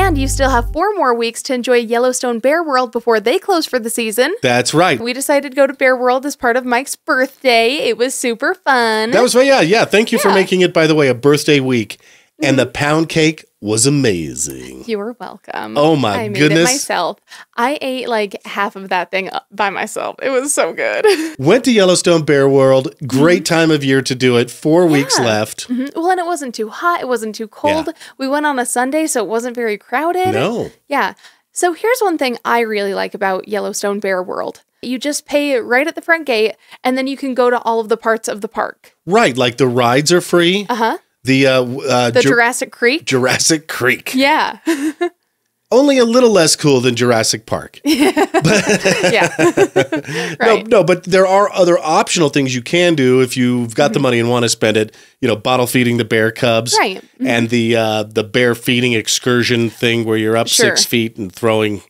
And you still have four more weeks to enjoy Yellowstone Bear World before they close for the season. That's right. We decided to go to Bear World as part of Mike's birthday. It was super fun. That was yeah, yeah. Thank you for Yeah. Mm-hmm. making it, by the way, a birthday week. And the pound cake was amazing. you were welcome. Oh my I made goodness. it myself. I ate like half of that thing uh, by myself. It was so good. Went to Yellowstone Bear World. Great time of year to do it. Four weeks Mm-hmm. Yeah. left. Mhm. Well, and it wasn't too hot. It wasn't too cold. Yeah. We went on a Sunday, so it wasn't very crowded. No. Yeah. So here's one thing I really like about Yellowstone Bear World. You just pay right at the front gate, and then you can go to all of the parts of the park. Right. Like the rides are free. Uh huh. The uh, uh The Ju- Jurassic Creek. Jurassic Creek. Yeah. Only a little less cool than Jurassic Park. yeah. No, right. no, but there are other optional things you can do if you've got Mm-hmm. the money and want to spend it. You know, bottle feeding the bear cubs, Right. Mm-hmm. And the uh, the bear feeding excursion thing where you're up Sure. six feet and throwing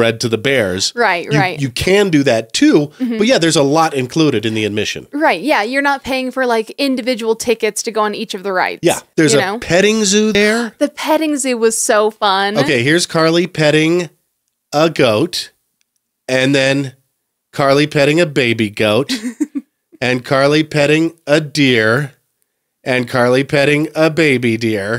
bread to the bears. Right, You- right. You can do that too, mm-hmm. but yeah, there's a lot included in the admission. Right. Yeah. You're not paying for like individual tickets to go on each of the rides. Yeah, there's a know? petting zoo there. The petting zoo was so fun. Okay, here's Karley petting a goat, and then Karley petting a baby goat, and Karley petting a deer, and Karley petting a baby deer.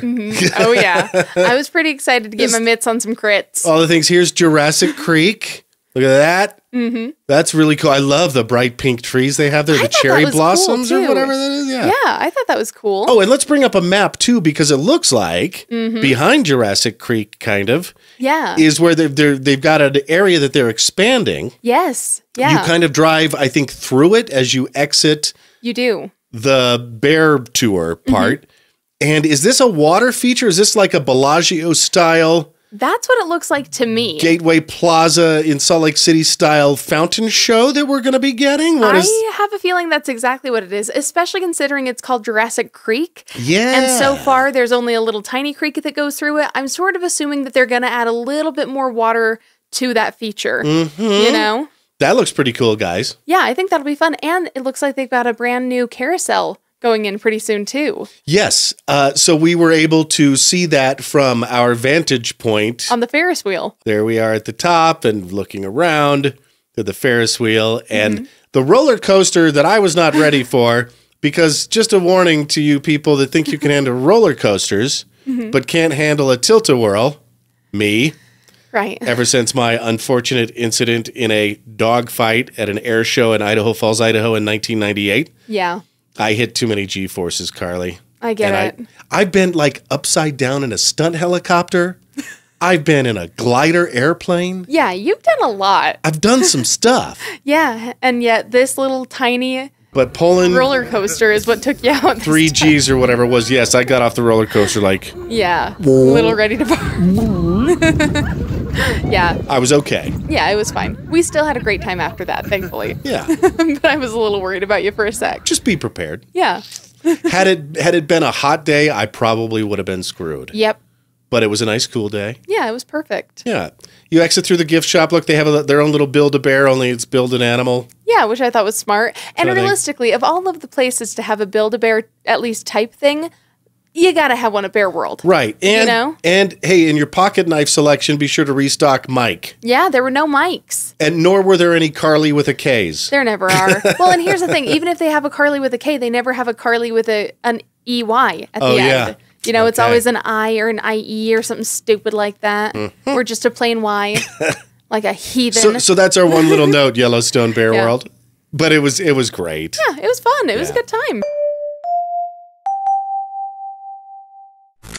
Oh yeah. I was pretty excited to get my mitts on some crits. All the things. Here's Jurassic Creek. Look at that. Mm-hmm. That's really cool. I love the bright pink trees they have there, the cherry was cool, blossoms or whatever that is. Yeah. yeah, I thought that was cool. Oh, and let's bring up a map too, because it looks like Mm-hmm. behind Jurassic Creek, kind of, yeah. is where they've they're, they've got an area that they're expanding. yes. Yeah. You kind of drive, I think, through it as you exit you do. The bear tour Mm-hmm. part. And is this a water feature? Is this like a Bellagio style That's what it looks like to me. Gateway Plaza in Salt Lake City style fountain show that we're going to be getting? What I is? have a feeling that's exactly what it is, especially considering it's called Jurassic Creek. Yeah. And so far, there's only a little tiny creek that goes through it. I'm sort of assuming that they're going to add a little bit more water to that feature. Mm-hmm. You know? That looks pretty cool, guys. Yeah, I think that'll be fun. And it looks like they've got a brand new carousel going in pretty soon, too, Yes. Uh, so we were able to see that from our vantage point. on the Ferris wheel. there we are at the top and looking around to the Ferris wheel and Mm-hmm. the roller coaster that I was not ready for. Because just a warning to you people that think you can handle roller coasters Mm-hmm. but can't handle a tilt a whirl, me, Right. ever since my unfortunate incident in a dog fight at an air show in Idaho Falls, Idaho in 1998. Yeah, I hit too many G forces, Karley. I get And it. I, I've been like upside down in a stunt helicopter. I've been in a glider airplane. yeah, you've done a lot. I've done some stuff, Yeah, and yet this little tiny but pulling roller coaster is what took you out. three. G's or whatever it was, yes, I got off the roller coaster like Yeah, little ready to. yeah, I was okay. yeah, it was fine. We still had a great time after that, thankfully. Yeah, but I was a little worried about you for a sec. just be prepared. Yeah. Had it had it been a hot day, I probably would have been screwed. Yep. But it was a nice cool day. Yeah, it was perfect. Yeah, you exit through the gift shop. Look, they have a, their own little build a bear, only it's build an animal. Yeah, which I thought was smart. And realistically, of all of the places to have a Build a Bear at least type thing, you gotta have one at Bear World. Right, and know? and hey, in your pocket knife selection, be sure to restock Mike. Yeah, there were no mics. And nor were there any Carly with a K's. There never are. well, and here's the thing: even if they have a Carly with a K, they never have a Carly with a an EY at Oh, the yeah. end. You know, it's always an I or an IE or something stupid like that, mm-hmm. or just a plain Y, like a heathen. So, so that's our one little note, Yellowstone Bear Yeah. World. But it was it was great. yeah, it was fun. It was a good time.